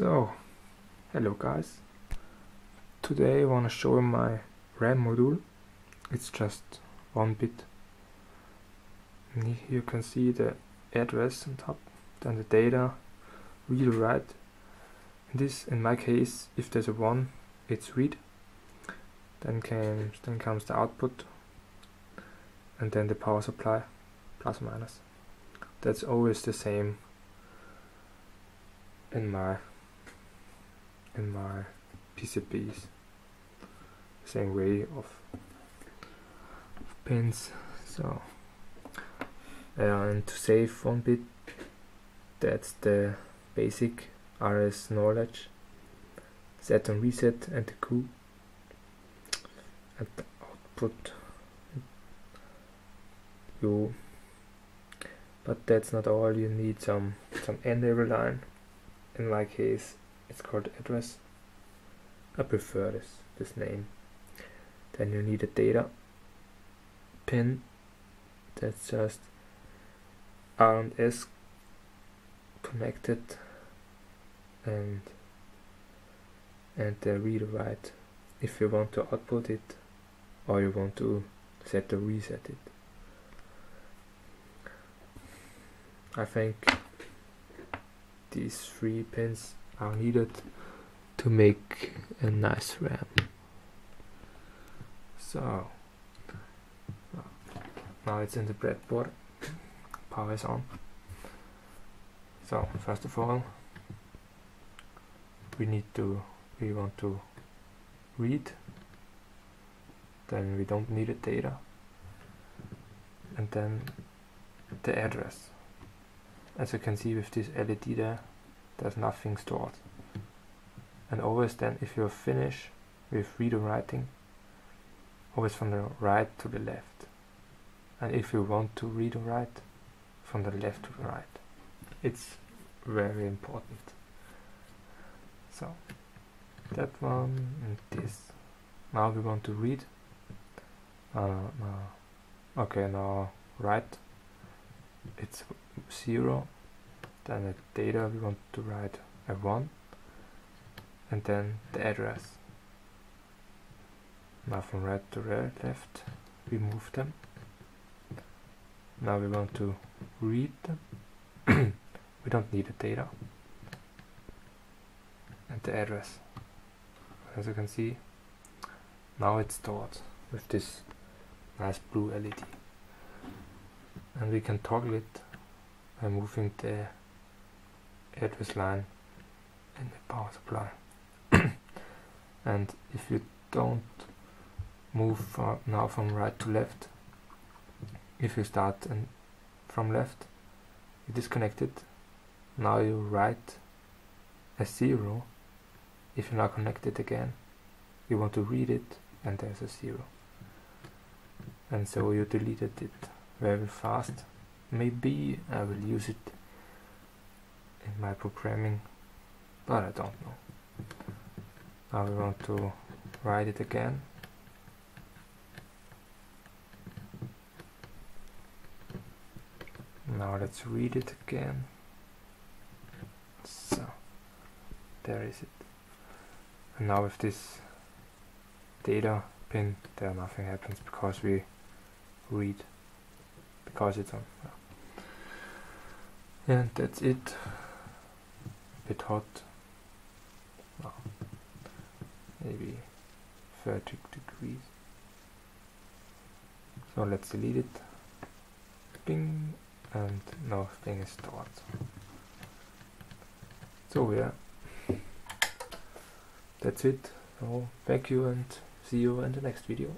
So, hello guys. Today I want to show you my RAM module. It's just one bit. You can see the address on top, then the data, read or write. this, in my case, if there's a one, it's read. Then comes then comes the output, and then the power supply, plus or minus. That's always the same in my in my PCBs same way of, pins so and to save one bit that's the basic RS knowledge. Set and reset and the Q and the output. You. But that's not all. You need some some enable line. In my case it's called address. I prefer this this name. Then you need a data pin that's just R and S connected and and the read write if you want to output it or you want to set or reset it. I think these three pins are needed to make a nice RAM. So uh, now it's in the breadboard, power is on. So first of all we need to we want to read then we don't need the data and then the address as you can see with this LED there there's nothing stored. And always then if you're finished with read or writing always from the right to the left. And if you want to read or write from the left to the right. It's very important. So that one and this. Now we want to read. Uh, uh, okay now write. It's zero then the data we want to write a 1 and then the address. Now from right to right left we move them. Now we want to read them. We don't need the data. And the address. As you can see now it's stored with this nice blue LED and we can toggle it by moving the address line and the power supply. And if you don't move now from right to left if you start and from left you disconnect it now you write a zero. If you now connect it again you want to read it and there's a zero. And so you deleted it very fast. Maybe I will use it in my programming but I don't know. Now we want to write it again. Now let's read it again. So there is it. And now with this data pin there nothing happens because we read because it's on. And that's it bit hot. Well, maybe 30 degrees. So let's delete it. Bing and nothing is stored. So yeah that's it. So thank you and see you in the next video